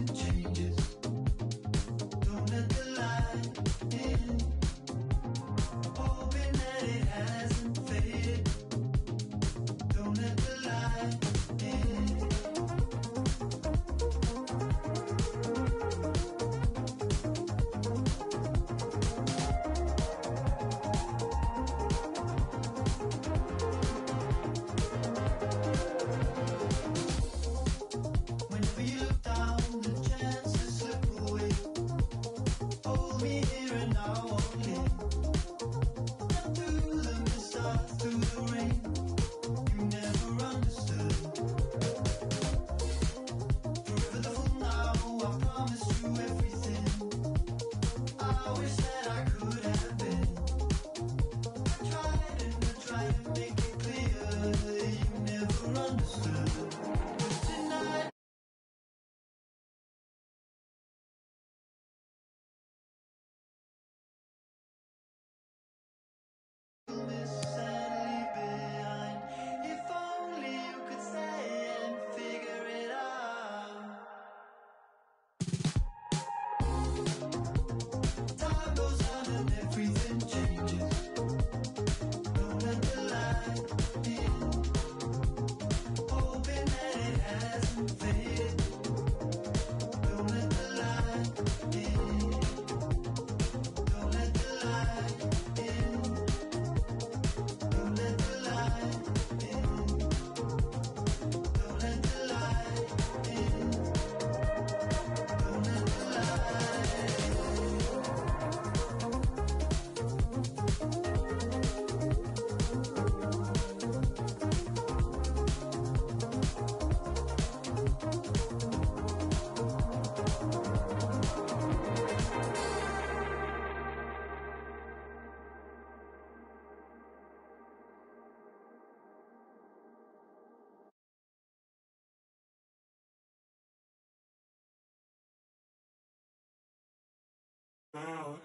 nothing changed.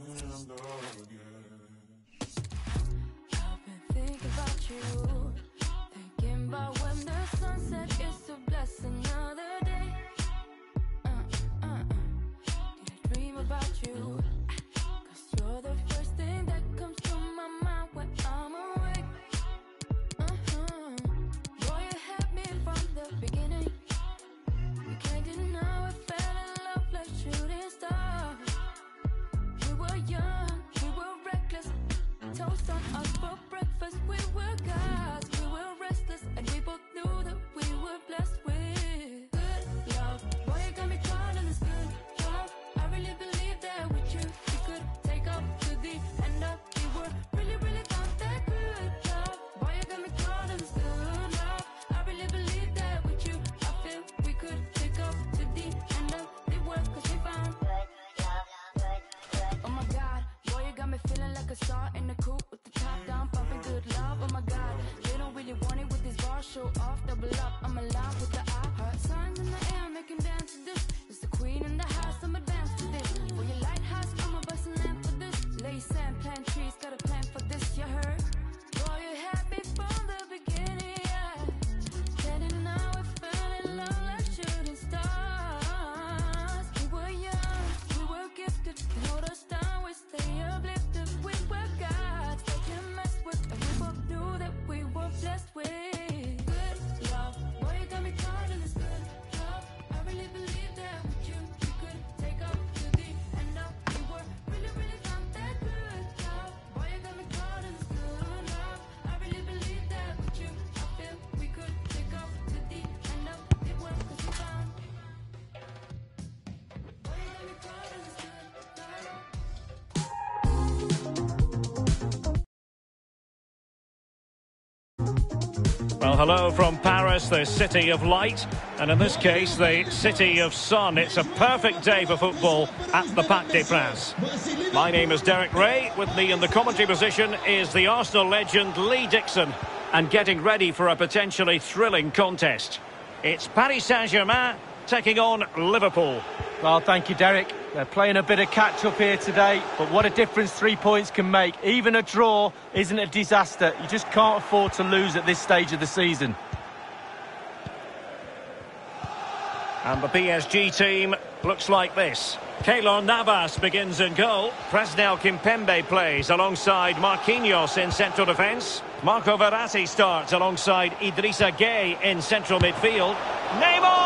I've been thinking about you, thinking when the sunset is a blessing another On us Well, hello from Paris, the city of light, and in this case, the city of sun. It's a perfect day for football at the Parc des Princes. My name is Derek Ray. With me in the commentary position is the Arsenal legend Lee Dixon, and getting ready for a potentially thrilling contest. It's Paris Saint-Germain taking on Liverpool. Well, thank you, Derek. They're playing a bit of catch-up here today, but what a difference three points can make. Even a draw isn't a disaster. You just can't afford to lose at this stage of the season. And the PSG team looks like this. Keylor Navas begins in goal. Presnel Kimpembe plays alongside Marquinhos in central defence. Marco Verratti starts alongside Idrissa Gueye in central midfield. Neymar!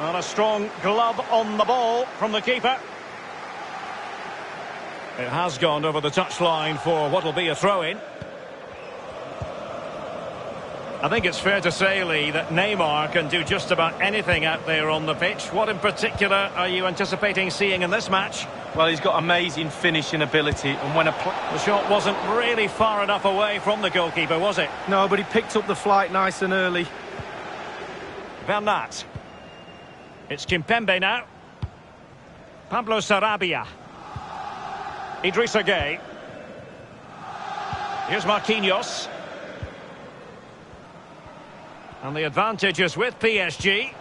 And a strong glove on the ball from the keeper. It has gone over the touchline for what will be a throw-in. I think it's fair to say, Lee, that Neymar can do just about anything out there on the pitch. What in particular are you anticipating seeing in this match? Well, he's got amazing finishing ability, and when a The shot wasn't really far enough away from the goalkeeper, was it? no, but he picked up the flight nice and early. Bernat. It's Kimpembe now. Pablo Sarabia. Idrissa Gueye. Here's Marquinhos. And the advantage is with PSG.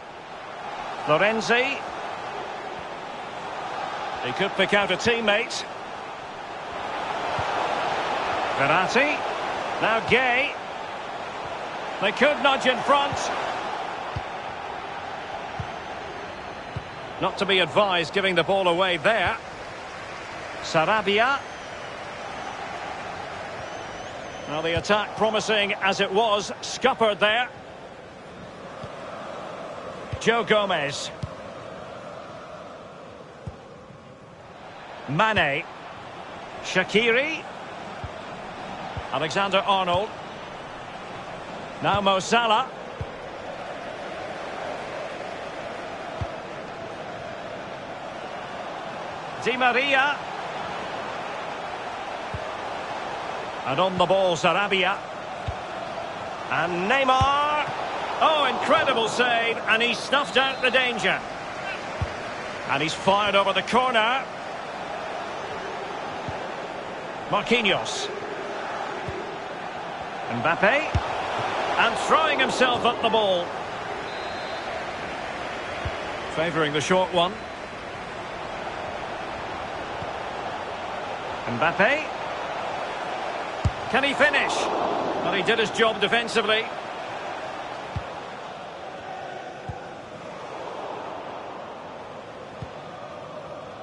Florenzi. He could pick out a teammate. Verratti. Now Gueye. They could nudge in front. Not to be advised giving the ball away there. Sarabia. Now the attack promising as it was, scuppered there. Joe Gomez. Mane. Shaqiri. Alexander Arnold. Now Mo Salah. Di Maria. And on the ball, Sarabia. And Neymar. Oh, incredible save. And he snuffed out the danger. And he's fired over the corner. Marquinhos. And Mbappe. And throwing himself at the ball. Favouring the short one. Mbappe. Can he finish? Well, he did his job defensively.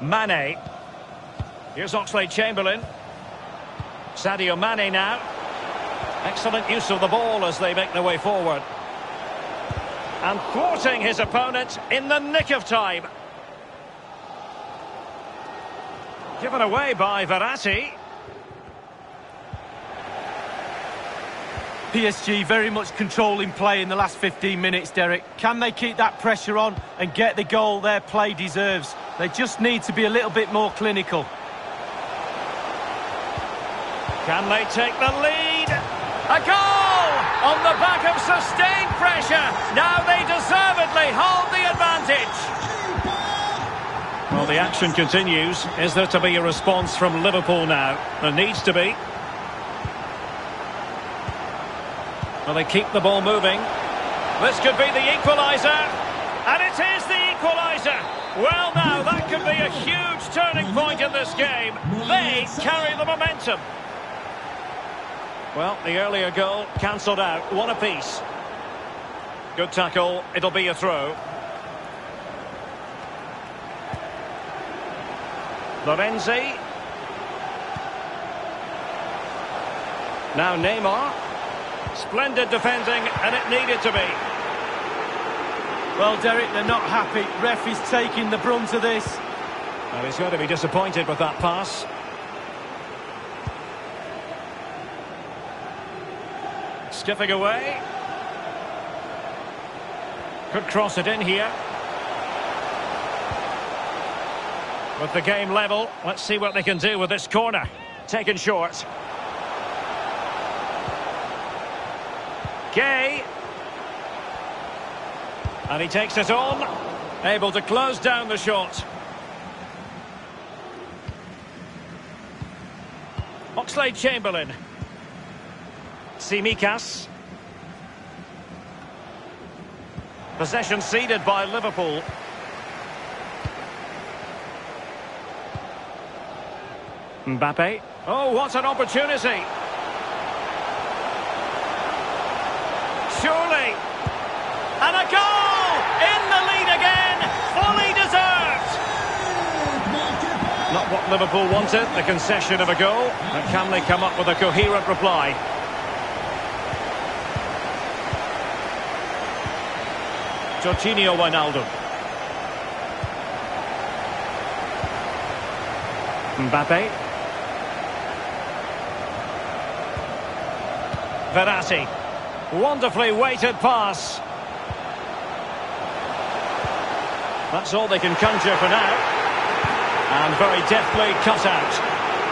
Mane. Here's Oxlade-Chamberlain. Sadio Mane now. Excellent use of the ball as they make their way forward. And thwarting his opponent in the nick of time. Given away by Verratti. PSG very much controlling play in the last 15 minutes, Derek. Can they keep that pressure on and get the goal their play deserves? They just need to be a little bit more clinical. Can they take the lead? A goal! On the back of sustained pressure. Now they deservedly hold the advantage. Well, the action continues. Is there to be a response from Liverpool now? There needs to be. Well, they keep the ball moving. This could be the equaliser. And it is the equaliser. Well, now, that could be a huge turning point in this game. They carry the momentum. Well, the earlier goal cancelled out. One apiece. Good tackle. It'll be a throw. Florenzi. Now Neymar. Splendid defending, and it needed to be. Well, Derek, they're not happy. Ref is taking the brunt of this. Well, he's going to be disappointed with that pass. Skipping away. Could cross it in here. With the game level, let's see what they can do with this corner. Taken short. Gueye. And he takes it on. Able to close down the shot. Oxlade-Chamberlain. Tsimikas. Possession ceded by Liverpool. Mbappe. Oh, what an opportunity. Surely. And a goal! In the lead again! Fully deserved! Not what Liverpool wanted, the concession of a goal. But can they come up with a coherent reply? Georginio Wijnaldum. Mbappe. Verratti. Wonderfully weighted pass. That's all they can conjure for now. And very deftly cut out.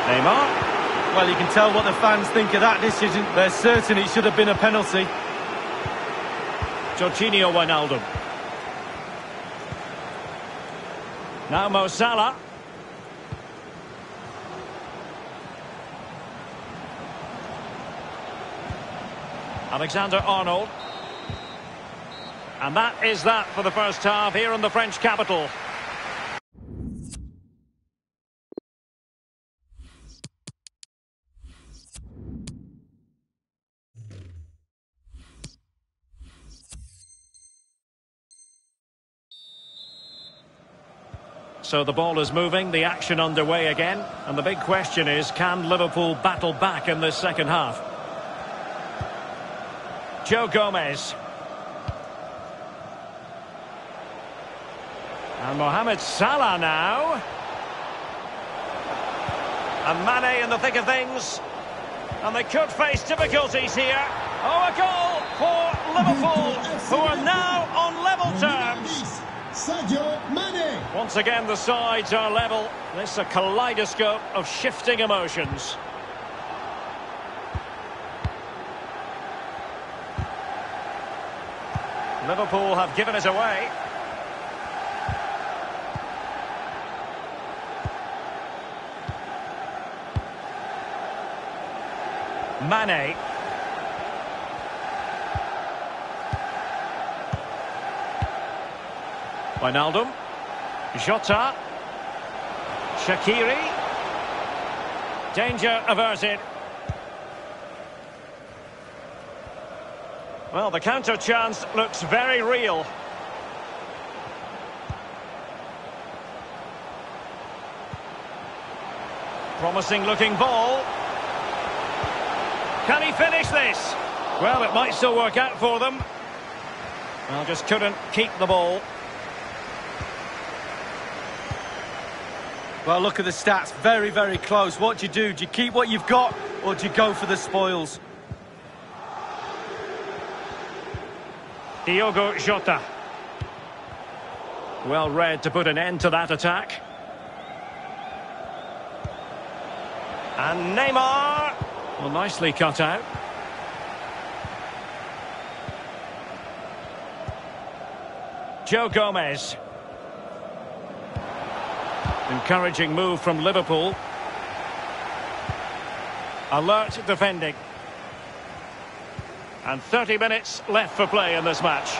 Neymar. Well, you can tell what the fans think of that decision. They're certain it should have been a penalty. Georginio Wijnaldum. Now Mo Salah. Alexander Arnold. And that is that for the first half here in the French capital. So the ball is moving, the action underway again. And the big question is, can Liverpool battle back in this second half? Joe Gomez. And Mohamed Salah now. And Mane in the thick of things. And they could face difficulties here. Oh, a goal for Liverpool, who are now on level terms. Sadio Mane. Once again, the sides are level. This is a kaleidoscope of shifting emotions. Liverpool have given it away. Mane. Wijnaldum. Jota. Shaqiri. Danger averted. Well, the counter chance looks very real. Promising looking ball. Can he finish this? Well, it might still work out for them. Well, just couldn't keep the ball. Well, look at the stats. Very, very close. What do you do? Do you keep what you've got or do you go for the spoils? Diogo Jota. Well read to put an end to that attack. And Neymar. Well, nicely cut out. Joe Gomez. Encouraging move from Liverpool. Alert defending. And 30 minutes left for play in this match.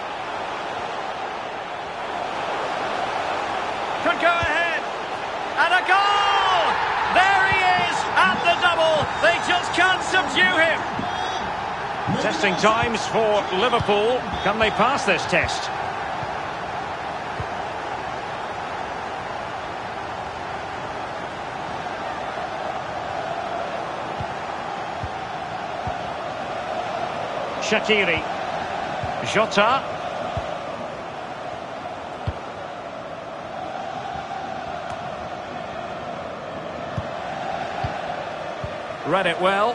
Could go ahead. And a goal! There he is at the double. They just can't subdue him. Testing times for Liverpool. Can they pass this test? Shaqiri. Jota. Read it well.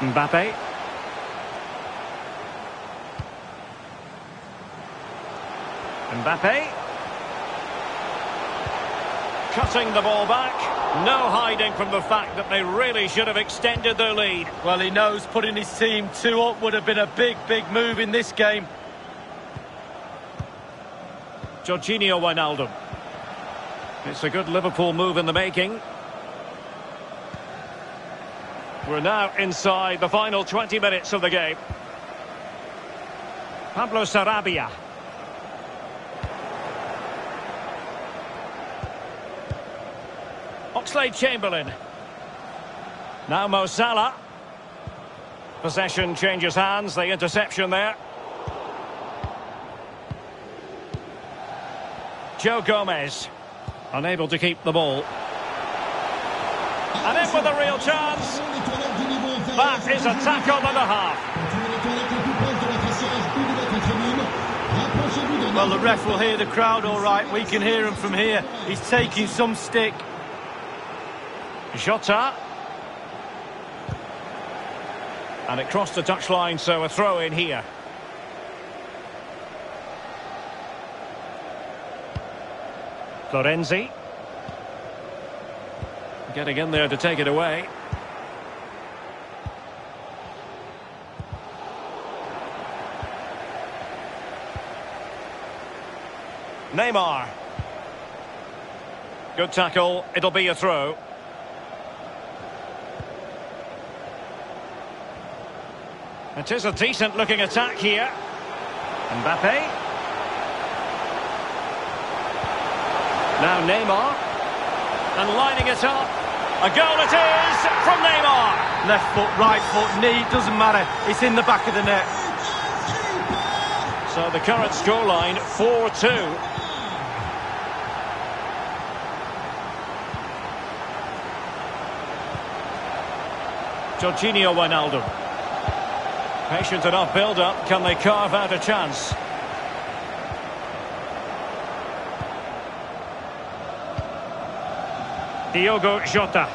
Mbappe. Mbappe. Cutting the ball back. No hiding from the fact that they really should have extended their lead. Well, he knows putting his team two up would have been a big, big move in this game. Georginio Wijnaldum. It's a good Liverpool move in the making. We're now inside the final 20 minutes of the game. Pablo Sarabia. Oxlade-Chamberlain. Now Mo Salah. Possession changes hands, the interception there. Joe Gomez. Unable to keep the ball. And in with a real chance. That is a tackle and a half. Well, the ref will hear the crowd all right. We can hear him from here. He's taking some stick. Jota. And it crossed the touchline, so a throw in here. Florenzi. Getting in there to take it away. Neymar. Good tackle. It'll be a throw. It is a decent looking attack here. Mbappe. Now Neymar. And lining it up. A goal it is from Neymar. Left foot, right foot, knee, doesn't matter. It's in the back of the net. So the current scoreline 4-2. Georginio Wijnaldum. Patient enough build-up. Can they carve out a chance? Diogo Jota.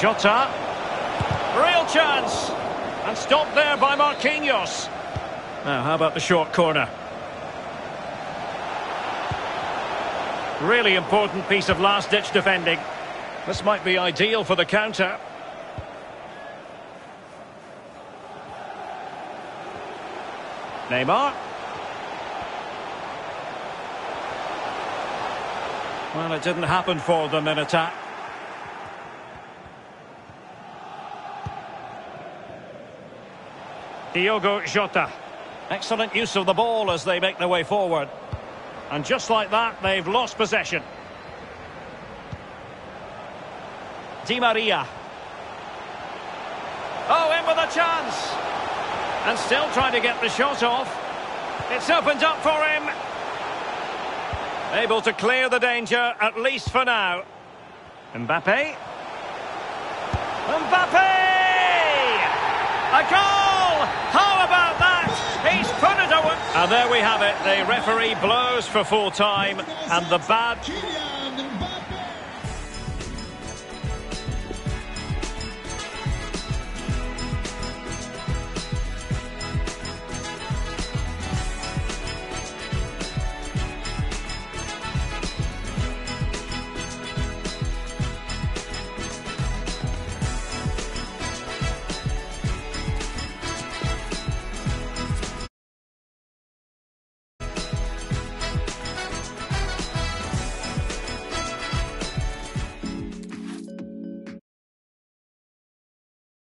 Jota. Real chance. And stopped there by Marquinhos. Now, how about the short corner? Really important piece of last-ditch defending. This might be ideal for the counter. Neymar. Well, it didn't happen for them in attack. Diogo Jota. Excellent use of the ball as they make their way forward. And just like that, they've lost possession. Di Maria. Oh, in with a chance. And still trying to get the shot off. It's opened up for him. Able to clear the danger, at least for now. Mbappe. Mbappe! A goal! How about that? He's put it away. And there we have it. The referee blows for full time, and the bad...